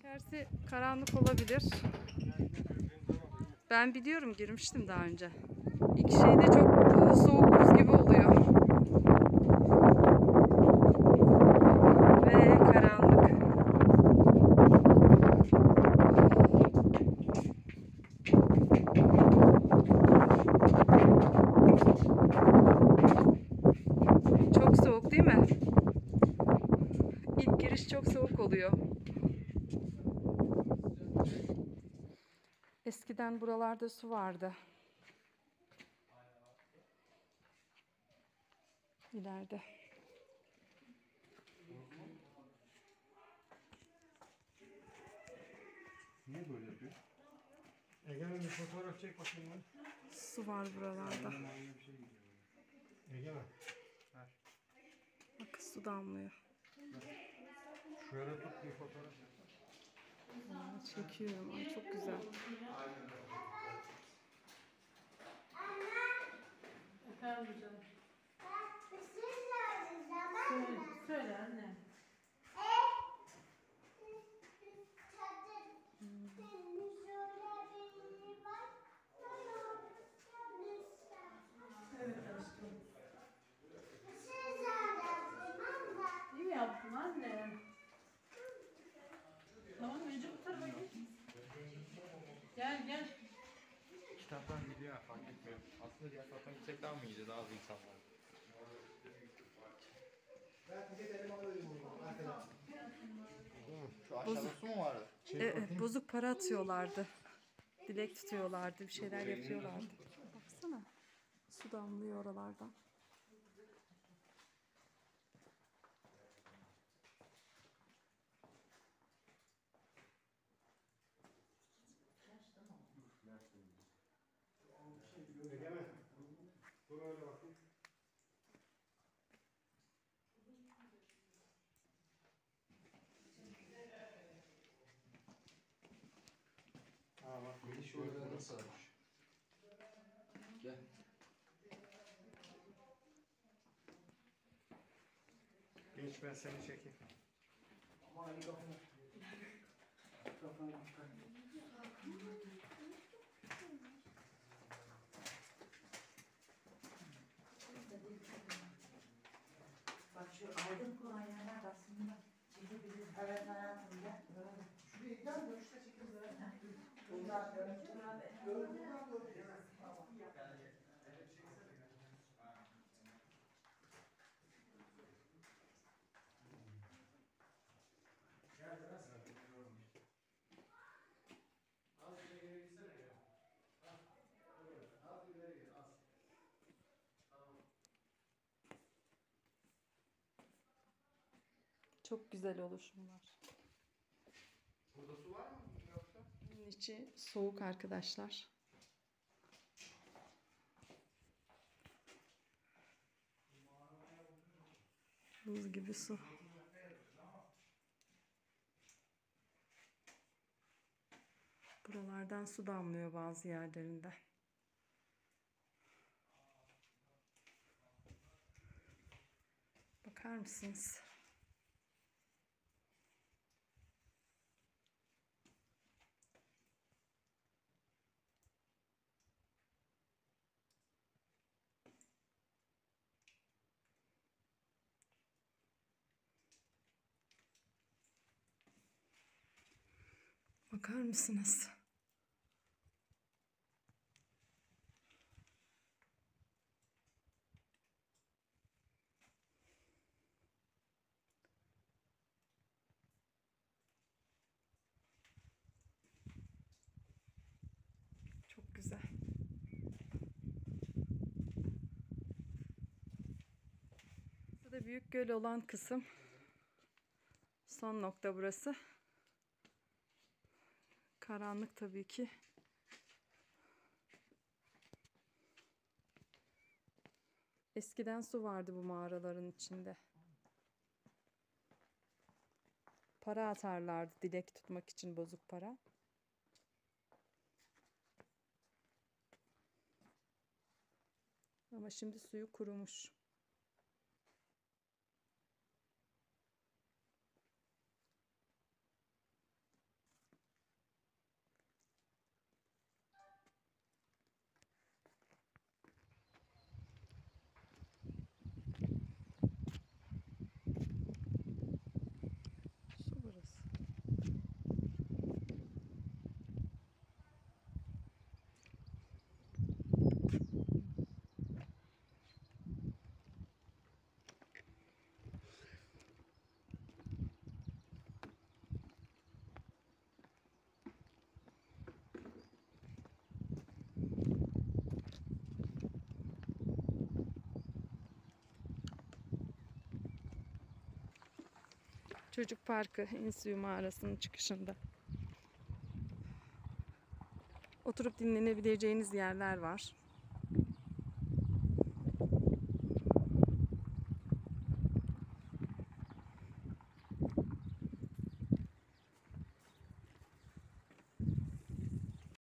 İçerisi karanlık olabilir. Ben biliyorum girmiştim daha önce. İlk şeyde çok soğuk buz gibi oluyor. Ve karanlık. Çok soğuk değil mi? İlk giriş çok soğuk oluyor. Eskiden buralarda su vardı. İleride. Niye böyle yapıyor? Egemen bir fotoğraf çek bakayım lan. Su var buralarda. Egemen. Bak su damlıyor. Şöyle tut bir fotoğraf. Çekiyorum. Ay çok güzel. Kitaptan gidiyor fark etmiyor. Aslında diğer taraftan gitsek daha mı iyiydi? Daha az insan var. Şu aşağıda su mu vardı? E, e, bozuk para atıyorlardı. Dilek tutuyorlardı. Bir şeyler yapıyorlardı. Baksana. Su damlıyor oralardan. Egemen. Dur öyle bakayım. Ha bak yolda nasıl almış? Gel. Geç ben seni çekeyim. Bak şu aydın konan yerler aslında çekebiliriz. Evet hayatım gel. Böyle. Şuraya gel dönüşte çekeriz. Çok güzel oluşumlar. Burada su var mı içi soğuk arkadaşlar. Buz gibi su. Buralardan su damlıyor bazı yerlerinde. Bakar mısınız? Bakar mısınız? Çok güzel. Burada büyük göl olan kısım. Son nokta burası. Karanlık tabii ki. Eskiden su vardı bu mağaraların içinde. Para atarlardı dilek tutmak için bozuk para. Ama şimdi suyu kurumuş. Çocuk Parkı Ensuyu Mağarası'nın çıkışında. Oturup dinlenebileceğiniz yerler var.